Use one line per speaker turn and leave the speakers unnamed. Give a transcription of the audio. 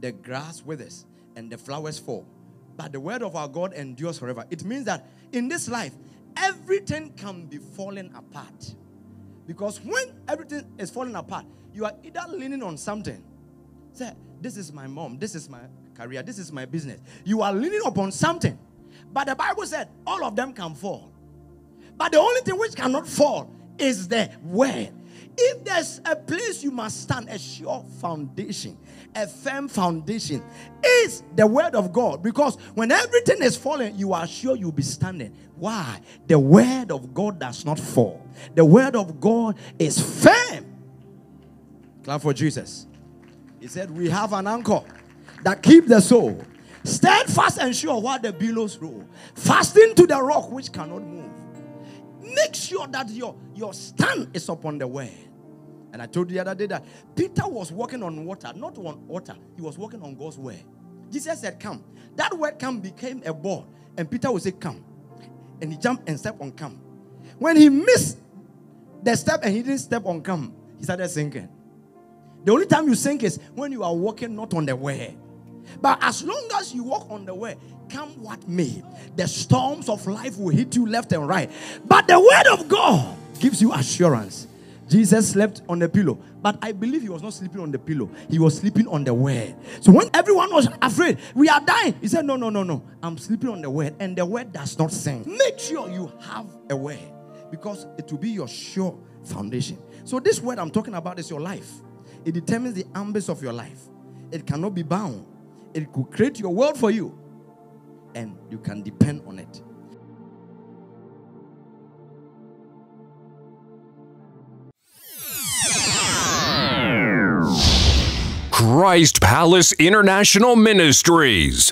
the grass withers and the flowers fall, but the word of our God endures forever. It means that in this life, everything can be falling apart. Because when everything is falling apart, you are either leaning on something. Say, this is my mom, this is my career, this is my business. You are leaning upon something. But the Bible said all of them can fall. But the only thing which cannot fall is the word. If there's a place you must stand, a sure foundation, a firm foundation, is the word of God. Because when everything is falling, you are sure you'll be standing. Why? The word of God does not fall. The word of God is firm. Clap for Jesus. He said, We have an anchor that keep the soul steadfast and sure while the billows roll, fasting to the rock which cannot move. Make sure that your, your stand is upon the word. And I told you the other day that Peter was walking on water, not on water, he was walking on God's word. Jesus said, Come. That word come became a board, and Peter would say, Come. And he jumped and stepped on come. When he missed the step and he didn't step on come, he started sinking. The only time you sink is when you are walking not on the way. But as long as you walk on the way, come what may, the storms of life will hit you left and right. But the word of God gives you assurance. Jesus slept on the pillow, but I believe he was not sleeping on the pillow. He was sleeping on the word. So when everyone was afraid, we are dying, he said, No, no, no, no. I'm sleeping on the word, and the word does not sink. Make sure you have a word because it will be your sure foundation. So, this word I'm talking about is your life. It determines the ambits of your life. It cannot be bound. It could create your world for you, and you can depend on it.
Christ Palace International Ministries.